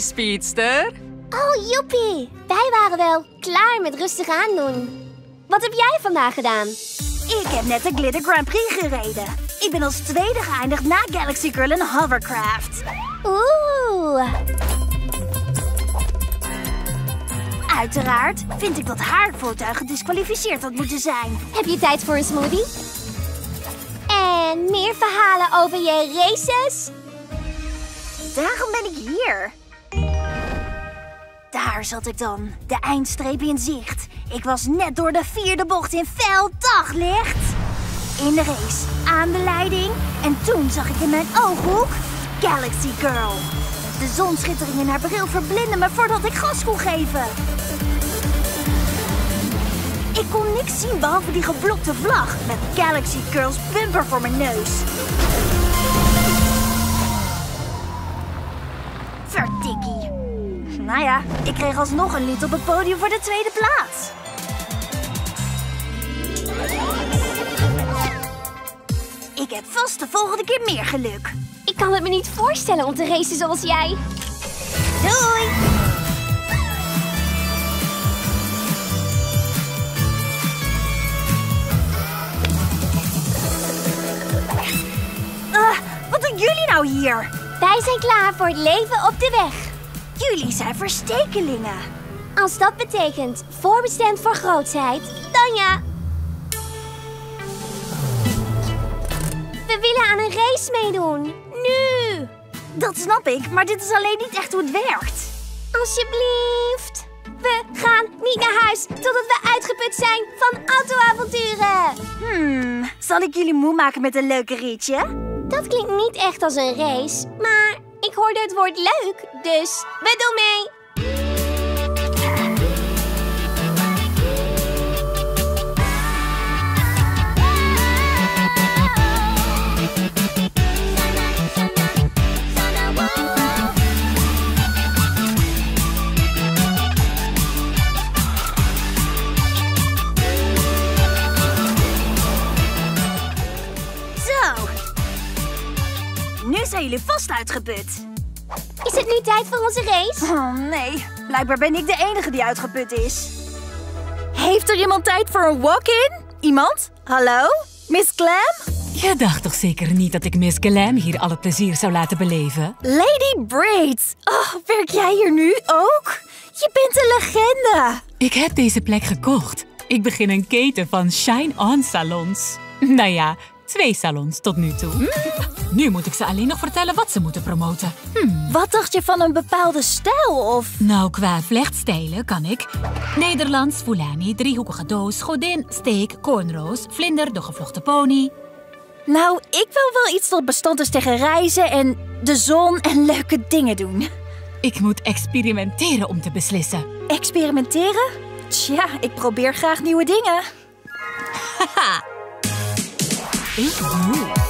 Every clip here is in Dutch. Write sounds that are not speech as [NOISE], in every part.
Hey, speedster. Oh, joepie. Wij waren wel klaar met rustig aandoen. Wat heb jij vandaag gedaan? Ik heb net de Glitter Grand Prix gereden. Ik ben als tweede geëindigd na Galaxy Girl en Hovercraft. Oeh. Uiteraard vind ik dat haar voertuig gedisqualificeerd had moeten zijn. Heb je tijd voor een smoothie? En meer verhalen over je races? Daarom ben ik hier. Daar zat ik dan, de eindstreep in zicht. Ik was net door de vierde bocht in fel daglicht. In de race, aan de leiding. En toen zag ik in mijn ooghoek Galaxy Girl. De zonschittering in haar bril verblindde me voordat ik gas kon geven. Ik kon niks zien behalve die geblokte vlag met Galaxy Girls bumper voor mijn neus. Nou ja, ik kreeg alsnog een lied op het podium voor de tweede plaats. Ik heb vast de volgende keer meer geluk. Ik kan het me niet voorstellen om te racen zoals jij. Doei! Ah, wat doen jullie nou hier? Wij zijn klaar voor het leven op de weg. Jullie zijn verstekelingen. Als dat betekent voorbestemd voor grootsheid, dan ja. We willen aan een race meedoen. Nu! Dat snap ik, maar dit is alleen niet echt hoe het werkt. Alsjeblieft. We gaan niet naar huis totdat we uitgeput zijn van autoavonturen. Hmm, zal ik jullie moe maken met een leuke ritje? Dat klinkt niet echt als een race, maar ik hoorde het woord leuk, dus we doen mee. Uitgeput. Is het nu tijd voor onze race? Oh nee, blijkbaar ben ik de enige die uitgeput is. Heeft er iemand tijd voor een walk-in? Iemand? Hallo? Miss Glam? Je dacht toch zeker niet dat ik Miss Glam hier al het plezier zou laten beleven? Lady Braids. Oh, werk jij hier nu ook? Je bent een legende. Ik heb deze plek gekocht. Ik begin een keten van Shine-On salons. Nou ja, twee salons tot nu toe. [LAUGHS] Nu moet ik ze alleen nog vertellen wat ze moeten promoten. Wat dacht je van een bepaalde stijl of... Nou, qua vlechtstijlen kan ik Nederlands, Fulani, driehoekige doos, godin, steek, cornrows, vlinder, de gevlochten pony. Nou, ik wil wel iets dat bestand is tegen reizen en de zon en leuke dingen doen. Ik moet experimenteren om te beslissen. Experimenteren? Tja, ik probeer graag nieuwe dingen. [LAUGHS] Oeh. Ah.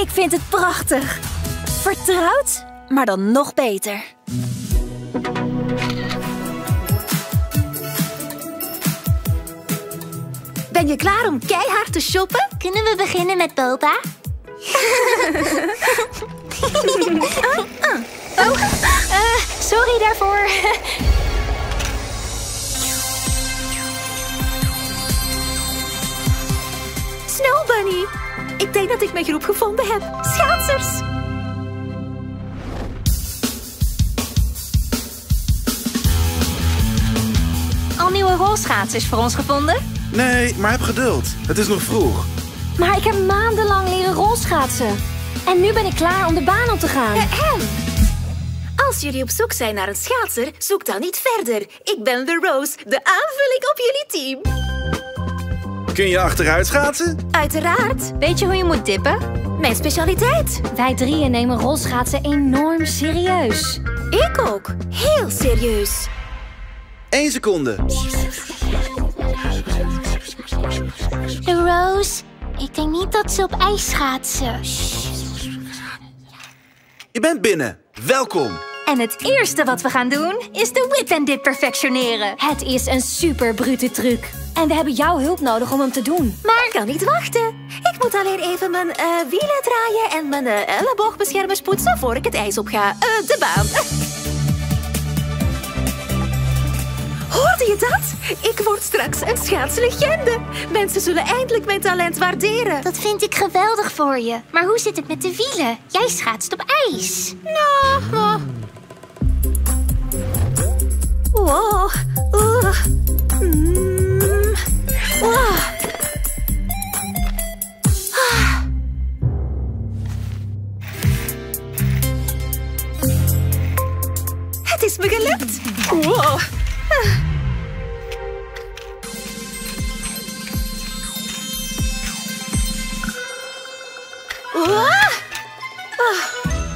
Ik vind het prachtig. Vertrouwd, maar dan nog beter. Ben je klaar om keihard te shoppen? Kunnen we beginnen met Boba? [LAUGHS] Eh, sorry daarvoor. [LAUGHS] dat ik mijn groep gevonden heb. Schaatsers. Al nieuwe rolschaatsers voor ons gevonden? Nee, maar heb geduld. Het is nog vroeg. Maar ik heb maandenlang leren rolschaatsen. En nu ben ik klaar om de baan op te gaan. En als jullie op zoek zijn naar een schaatser, zoek dan niet verder. Ik ben The Rose, de aanvulling op jullie team. Kun je achteruit schaatsen? Uiteraard. Weet je hoe je moet dippen? Mijn specialiteit. Wij drieën nemen rolschaatsen enorm serieus. Ik ook. Heel serieus. Eén seconde. Rose, ik denk niet dat ze op ijs schaatsen. Je bent binnen. Welkom. En het eerste wat we gaan doen is de whip and dip perfectioneren. Het is een super brute truc. En we hebben jouw hulp nodig om hem te doen. Maar ik kan niet wachten. Ik moet alleen even mijn eh, wielen draaien en mijn eh, elleboogbeschermers poetsen voor ik het ijs op ga. Eh, de baan. [LAUGHS] Hoorde je dat? Ik word straks een schaatslegende. Mensen zullen eindelijk mijn talent waarderen. Dat vind ik geweldig voor je. Maar hoe zit het met de wielen? Jij schaatst op ijs. Nou, oh. Ah. Het is. Ah.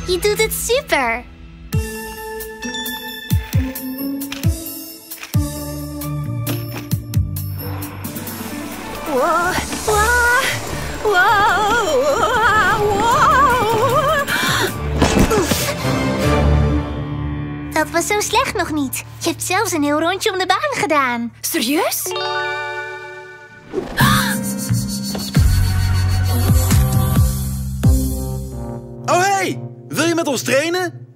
Je doet het super. Dat was zo slecht nog niet. Je hebt zelfs een heel rondje om de baan gedaan. Serieus? Oh hey, wil je met ons trainen?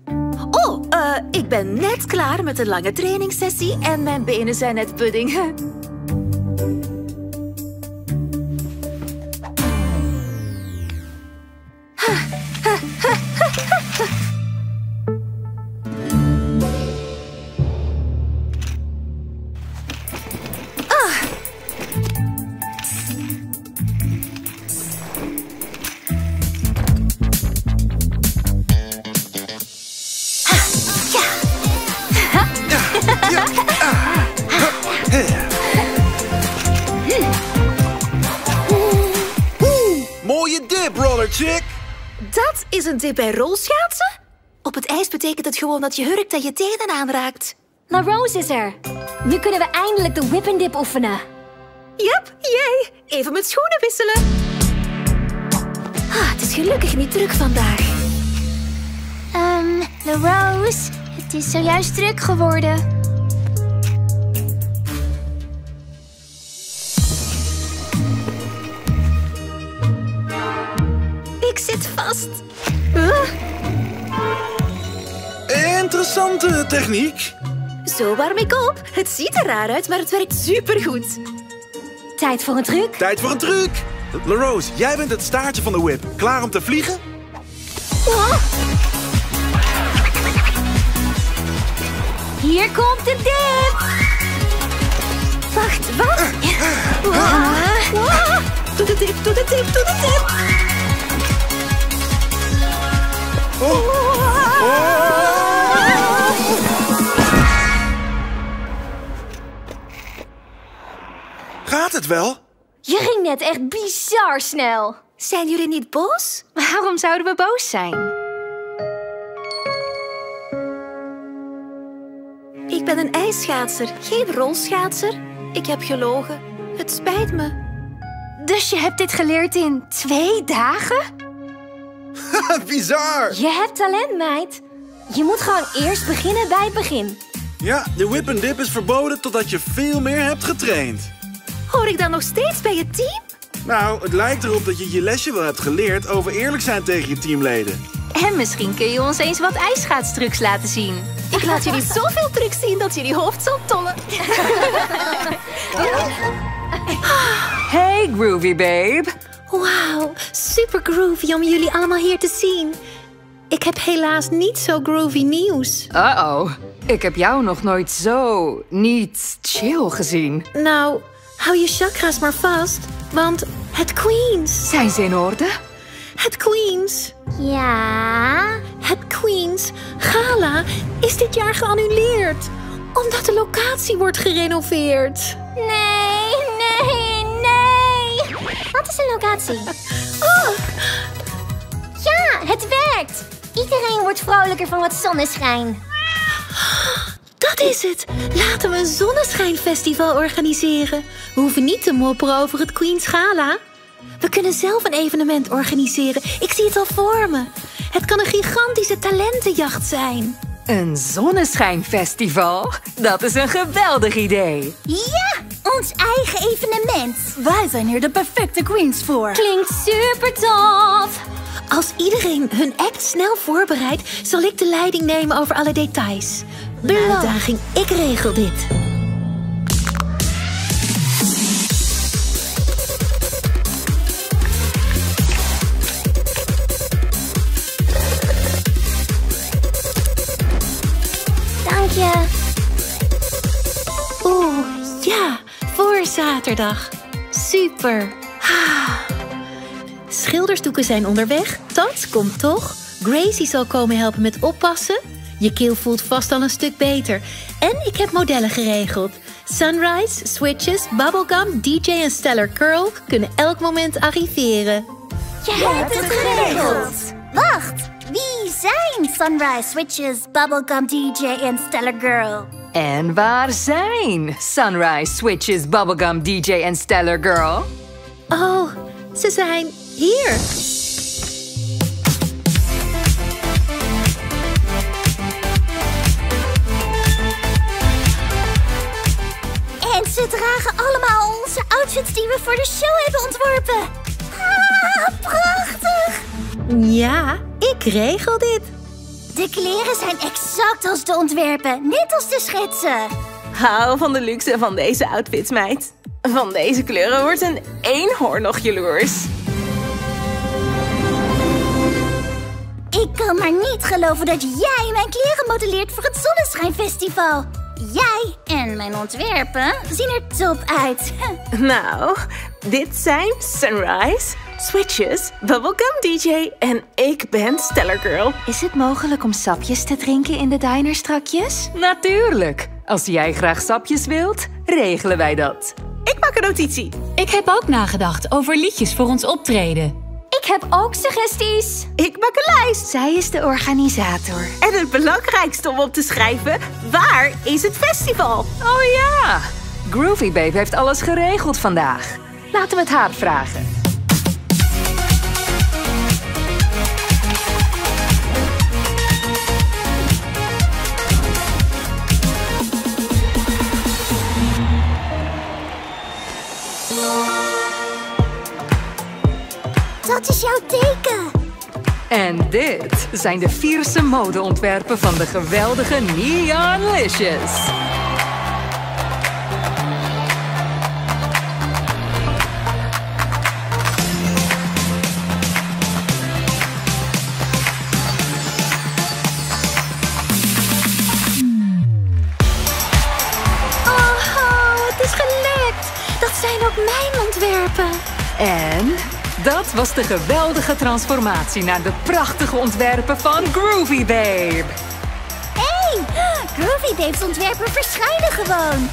Oh, eh, ik ben net klaar met een lange trainingssessie en mijn benen zijn net pudding. Is een dip bij rolschaatsen? Op het ijs betekent het gewoon dat je hurkt en je tenen aanraakt. La Rose is er. Nu kunnen we eindelijk de whip and dip oefenen. Yep, jij. Even met schoenen wisselen. Ah, het is gelukkig niet druk vandaag. Ehm, La Rose, het is zojuist druk geworden. Ik zit vast. Interessante techniek. Zo warm ik op. Het ziet er raar uit, maar het werkt supergoed. Tijd voor een truc. Tijd voor een truc. LaRose, jij bent het staartje van de whip. Klaar om te vliegen? Hier komt de dip. Wacht, wat? Wow. Wow. Doe de dip, doe de dip, doe de dip. Gaat het wel? Je ging net echt bizar snel. Zijn jullie niet boos? Waarom zouden we boos zijn? Ik ben een ijsschaatser, geen rolschaatser. Ik heb gelogen. Het spijt me. Dus je hebt dit geleerd in twee dagen? [LAUGHS] Bizar. Je hebt talent, meid. Je moet gewoon eerst beginnen bij het begin. Ja, de whip and dip is verboden totdat je veel meer hebt getraind. Hoor ik dan nog steeds bij het team? Nou, het lijkt erop dat je je lesje wel hebt geleerd over eerlijk zijn tegen je teamleden. En misschien kun je ons eens wat ijschaatstrucs laten zien. Ik laat jullie [LAUGHS] zoveel trucs zien dat jullie hoofd zal tollen. [LAUGHS] Hey, Groovy Babe. Wauw, super groovy om jullie allemaal hier te zien. Ik heb helaas niet zo groovy nieuws. Uh-oh. Ik heb jou nog nooit zo niet chill gezien. Nou, hou je chakra's maar vast, want het Queens, Zijn ze in orde? het Queens, Ja. het Queens Gala is dit jaar geannuleerd. Omdat de locatie wordt gerenoveerd. Nee, nee, nee. Wat is een locatie? [LAUGHS] Oh, Ja, het werkt. Iedereen wordt vrolijker van wat zonneschijn. Dat is het. Laten we een zonneschijnfestival organiseren. We hoeven niet te mopperen over het Queen's Gala. We kunnen zelf een evenement organiseren. Ik zie het al voor me. Het kan een gigantische talentenjacht zijn. Een zonneschijnfestival? Dat is een geweldig idee. Ja, ons eigen evenement. Wij zijn hier de perfecte queens voor. Klinkt super tof. Als iedereen hun act snel voorbereidt, zal ik de leiding nemen over alle details. De uitdaging, ik regel dit. Dank je. Oeh, ja, voor zaterdag. Super. Ah. Schilderstoeken zijn onderweg. Tats komt toch. Gracie zal komen helpen met oppassen. Je keel voelt vast al een stuk beter. En ik heb modellen geregeld. Sunrise, Switches, Bubblegum, DJ en Stellar Curl kunnen elk moment arriveren. Jij hebt het geregeld. Wacht, wie zijn Sunrise Switches, Bubblegum DJ en Stellar Girl? En waar zijn Sunrise, Switches, Bubblegum DJ en Stellar Girl? Oh, ze zijn hier. Die we voor de show hebben ontworpen. Ah, prachtig! Ja, ik regel dit. De kleren zijn exact als de ontwerpen, net als de schetsen. Hou van de luxe van deze outfits, meid. Van deze kleuren wordt een eenhoorn nog jaloers. Ik kan maar niet geloven dat jij mijn kleren modelleert voor het Zonneschijnfestival. Jij en mijn ontwerpen zien er top uit. [LAUGHS] Nou, dit zijn Sunrise, Switches, Bubblegum DJ en ik ben Stellar Girl. Is het mogelijk om sapjes te drinken in de diner strakjes? Natuurlijk. Als jij graag sapjes wilt, regelen wij dat. Ik maak een notitie. Ik heb ook nagedacht over liedjes voor ons optreden. Ik heb ook suggesties. Ik maak een lijst. Zij is de organisator. En het belangrijkste om op te schrijven, waar is het festival? Oh ja! Groovy Babe heeft alles geregeld vandaag. Laten we het haar vragen. Dat is jouw teken. En dit zijn de vierse modeontwerpen van de geweldige Neon Licious. Oh, het is gelukt. Dat zijn ook mijn ontwerpen. En dat was de geweldige transformatie naar de prachtige ontwerpen van Groovy Babe. Hey, Groovy Babe's ontwerpen verschijnen gewoon.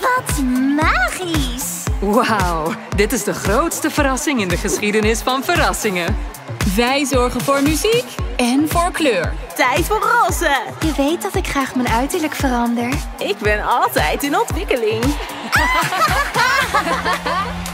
Wat magisch. Wauw, dit is de grootste verrassing in de geschiedenis van verrassingen. Wij zorgen voor muziek en voor kleur. Tijd voor roze. Je weet dat ik graag mijn uiterlijk verander. Ik ben altijd in ontwikkeling. [LAUGHS]